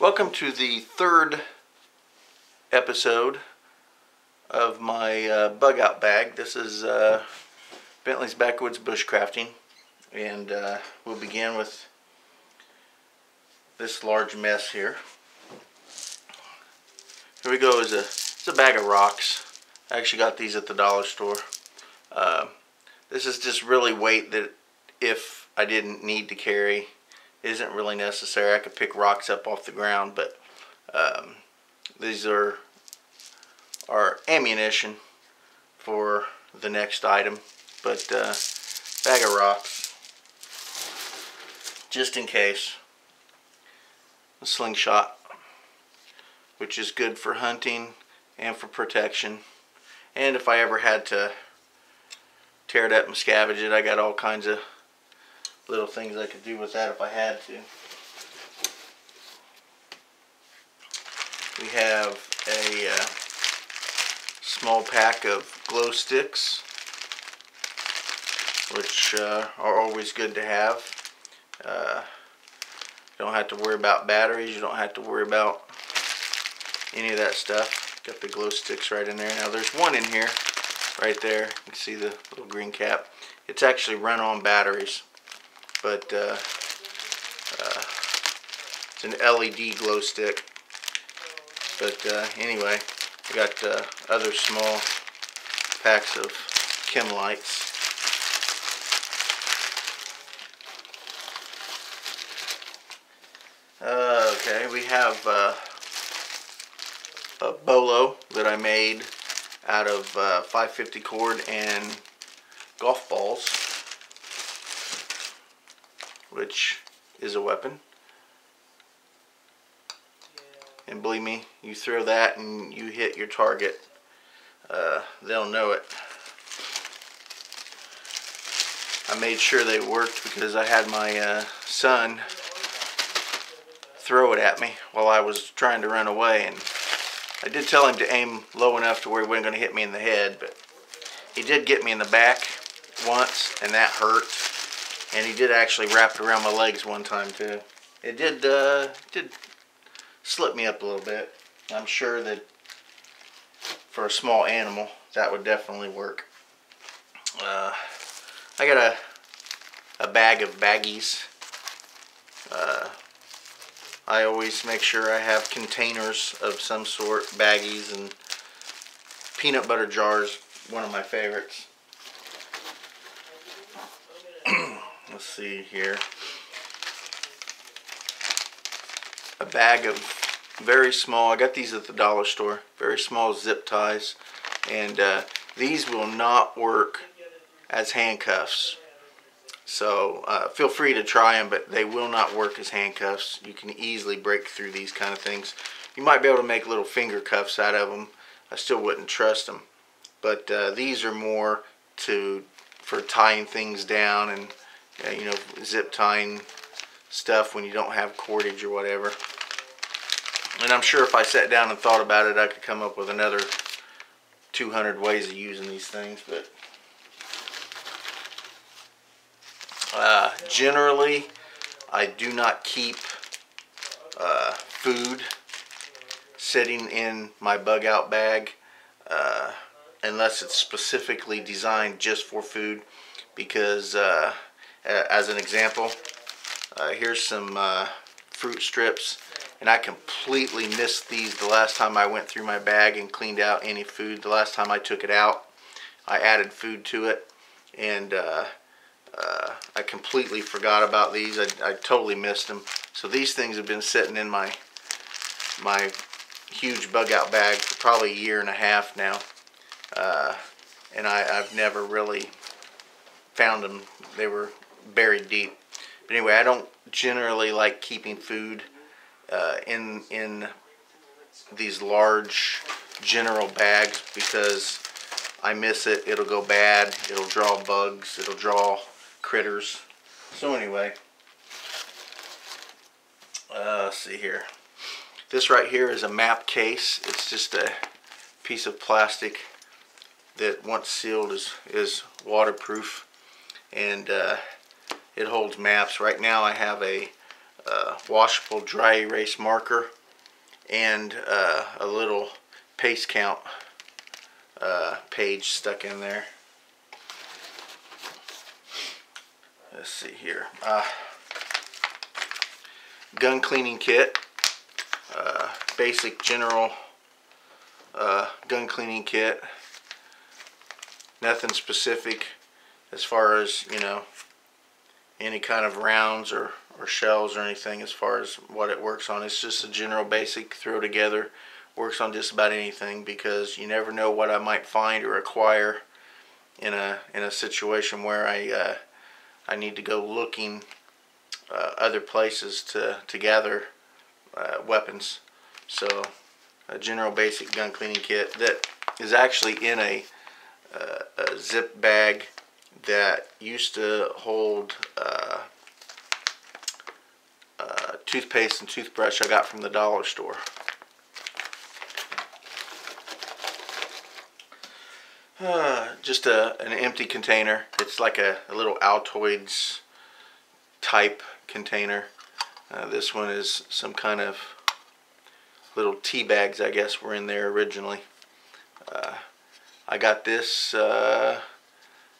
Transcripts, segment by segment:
Welcome to the third episode of my uh, bug out bag. This is uh, Bentley's Backwoods Bushcrafting, and uh, we'll begin with this large mess here. Here we go. Is a it's a bag of rocks. I actually got these at the dollar store. Uh, this is just really weight that if I didn't need to carry isn't really necessary. I could pick rocks up off the ground, but um, these are are ammunition for the next item. But uh, bag of rocks, just in case. A slingshot, which is good for hunting and for protection. And if I ever had to tear it up and scavenge it, I got all kinds of little things I could do with that if I had to. We have a uh, small pack of glow sticks, which uh, are always good to have. Uh, you don't have to worry about batteries. You don't have to worry about any of that stuff. Got the glow sticks right in there. Now there's one in here, right there. You can see the little green cap. It's actually run on batteries but uh, uh, it's an LED glow stick. But uh, anyway, I got uh, other small packs of chem lights. Uh, okay, we have uh, a bolo that I made out of 550 cord and golf balls which is a weapon. And believe me, you throw that and you hit your target, uh, they'll know it. I made sure they worked because I had my uh, son throw it at me while I was trying to run away. And I did tell him to aim low enough to where he wasn't going to hit me in the head, but he did get me in the back once, and that hurt. And he did actually wrap it around my legs one time too. It did uh, did slip me up a little bit. I'm sure that for a small animal that would definitely work. Uh, I got a a bag of baggies. Uh, I always make sure I have containers of some sort, baggies and peanut butter jars, one of my favorites. See here, a bag of very small, I got these at the dollar store, very small zip ties, and uh, these will not work as handcuffs. So uh, feel free to try them, but they will not work as handcuffs. You can easily break through these kind of things. You might be able to make little finger cuffs out of them. I still wouldn't trust them. But uh, these are more to for tying things down and uh, you know, zip tying stuff when you don't have cordage or whatever. And I'm sure if I sat down and thought about it, I could come up with another 200 ways of using these things. But uh, generally, I do not keep uh, food sitting in my bug out bag uh, unless it's specifically designed just for food because uh, as an example, uh, here's some uh, fruit strips and I completely missed these the last time I went through my bag and cleaned out any food. The last time I took it out, I added food to it and uh, uh, I completely forgot about these. I, I, totally missed them. So these things have been sitting in my my huge bug out bag for probably a year and a half now. Uh, and I, I've never really found them. They were buried deep. But anyway, I don't generally like keeping food uh, in in these large general bags because I miss it. It'll go bad. It'll draw bugs. It'll draw critters. So anyway, uh, see here. This right here is a map case. It's just a piece of plastic that once sealed is, is waterproof. And uh, it holds maps. Right now I have a uh, washable dry erase marker and uh, a little pace count uh, page stuck in there. Let's see here. Uh, gun cleaning kit. Uh, basic general uh, gun cleaning kit. Nothing specific as far as, you know, any kind of rounds or, or shells or anything as far as what it works on. It's just a general basic throw together. Works on just about anything because you never know what I might find or acquire in a in a situation where I uh, I need to go looking uh, other places to to gather uh, weapons. So a general basic gun cleaning kit that is actually in a, uh, a zip bag that used to hold uh, uh, toothpaste and toothbrush I got from the dollar store. Uh, just a, an empty container. It's like a, a little Altoids type container. Uh, this one is some kind of little tea bags, I guess, were in there originally. Uh, I got this.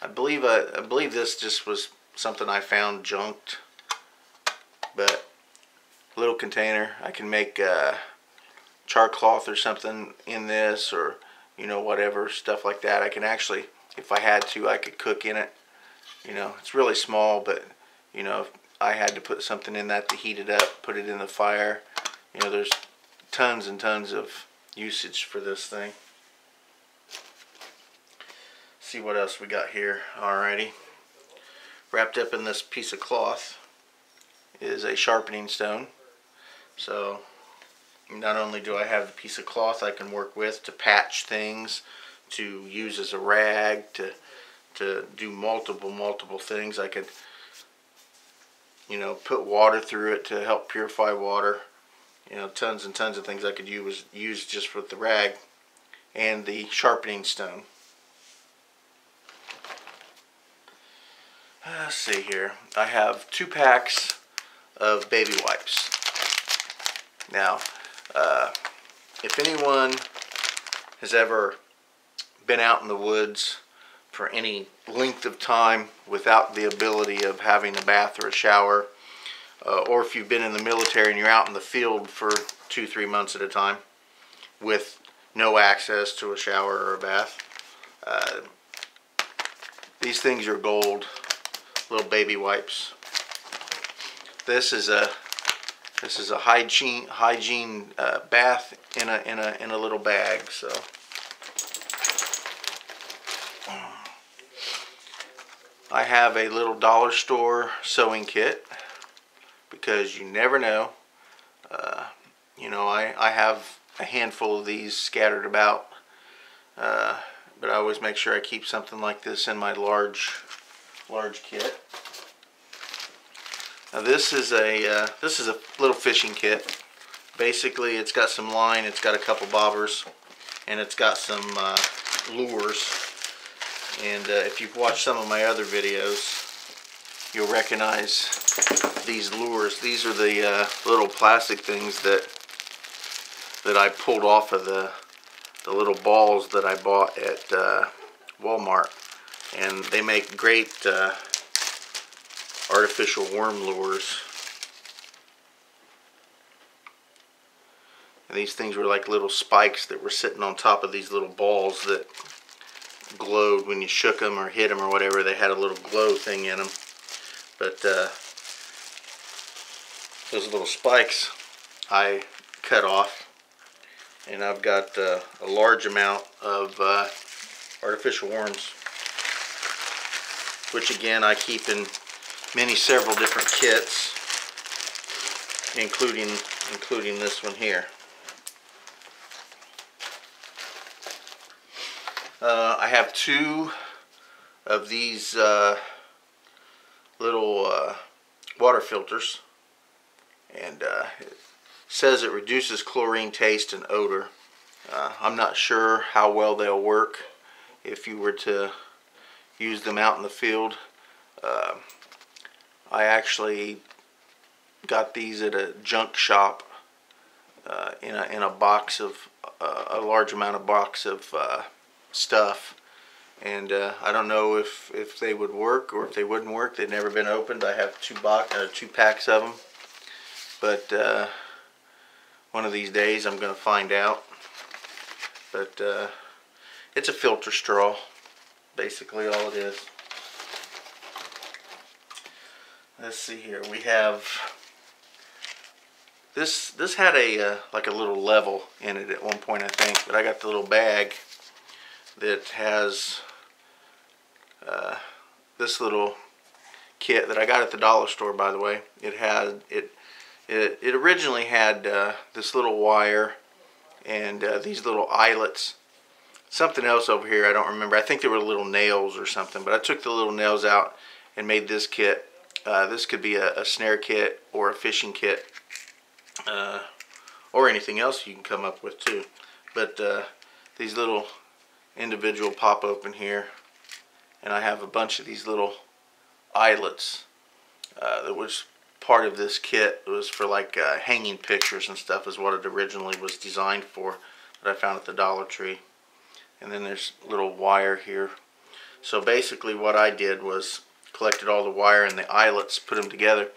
I believe I, uh, I believe this just was something I found junked, but little container. I can make uh, char cloth or something in this, or you know whatever stuff like that. I can actually, if I had to, I could cook in it. You know, it's really small, but you know, if I had to put something in that to heat it up, put it in the fire. You know, there's tons and tons of usage for this thing. See what else we got here. Alrighty. Wrapped up in this piece of cloth is a sharpening stone. So not only do I have the piece of cloth I can work with to patch things, to use as a rag, to to do multiple, multiple things. I could, you know, put water through it to help purify water you know, tons and tons of things I could use, use just with the rag and the sharpening stone. Let's see here. I have two packs of baby wipes. Now, uh, if anyone has ever been out in the woods for any length of time without the ability of having a bath or a shower, uh, or if you've been in the military and you're out in the field for two, three months at a time with no access to a shower or a bath. Uh, these things are gold, little baby wipes. This is a this is a hygiene hygiene uh, bath in a in a in a little bag. So. I have a little dollar store sewing kit because you never know. Uh, you know, I, I have a handful of these scattered about, uh, but I always make sure I keep something like this in my large, large kit. Now this is a uh, this is a little fishing kit. Basically, it's got some line, it's got a couple bobbers, and it's got some uh, lures. And uh, if you've watched some of my other videos, you'll recognize these lures. These are the uh, little plastic things that that I pulled off of the the little balls that I bought at uh, Walmart, and they make great uh, artificial worm lures. And these things were like little spikes that were sitting on top of these little balls that glowed when you shook them or hit them or whatever. They had a little glow thing in them. But uh, those little spikes I cut off and I've got uh, a large amount of uh, artificial worms which again I keep in many several different kits including including this one here. Uh, I have two of these uh, little uh, water filters and uh, it says it reduces chlorine taste and odor. Uh, I'm not sure how well they'll work if you were to use them out in the field. Uh, I actually got these at a junk shop uh, in a in a box of uh, a large amount of box of uh, stuff, and uh, I don't know if if they would work or if they wouldn't work. They've never been opened. I have two box uh, two packs of them, but one of these days I'm going to find out. But it's a filter straw, basically all it is. Let's see here. We have this. This had a uh, like a little level in it at one point, I think. But I got the little bag that has uh, this little kit that I got at the dollar store. By the way, it had it. It, it originally had uh, this little wire and uh, these little eyelets. Something else over here, I don't remember. I think they were little nails or something, but I took the little nails out and made this kit uh, this could be a, a, snare kit or a fishing kit uh, or anything else you can come up with too. But uh, these little individual pop open here and I have a bunch of these little eyelets uh, that was part of this kit. It was for like uh, hanging pictures and stuff is what it originally was designed for that I found at the Dollar Tree. And then there's little wire here. So basically what I did was collected all the wire and the eyelets, put them together.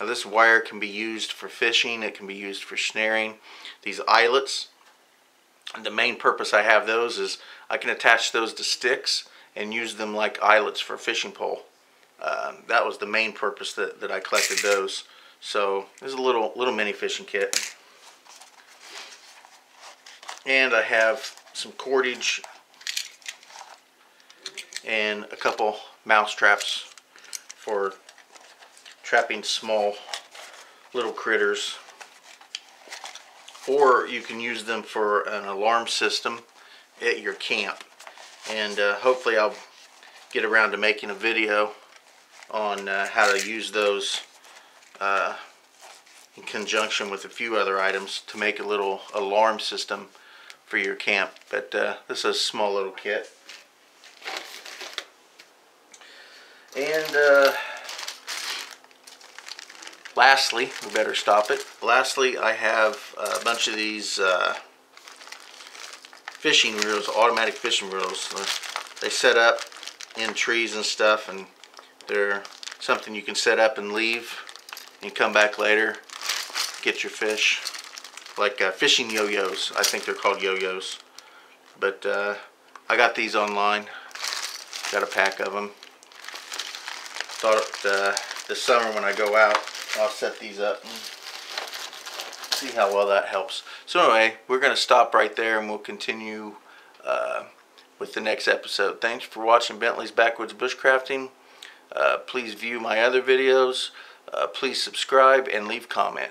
Now this wire can be used for fishing, it can be used for snaring. These eyelets, the main purpose I have those is I can attach those to sticks and use them like eyelets for fishing pole. Um, that was the main purpose that, that I collected those. So there's a little little mini fishing kit. And I have some cordage and a couple mouse traps for trapping small little critters. Or you can use them for an alarm system at your camp. And uh, hopefully I'll get around to making a video on uh, how to use those uh, in conjunction with a few other items to make a little alarm system for your camp but uh, this is a small little kit And uh, lastly, we better stop it. Lastly, I have a bunch of these uh, fishing reels, automatic fishing reels. They set up in trees and stuff, and they're something you can set up and leave. And come back later, get your fish. Like uh, fishing yo-yos. I think they're called yo-yos. But uh, I got these online. Got a pack of them thought uh, this summer when I go out, I'll set these up and see how well that helps. So anyway, we're going to stop right there and we'll continue uh, with the next episode. Thanks for watching Bentley's Backwoods Bushcrafting. Uh, please view my other videos. Uh, please subscribe and leave comment.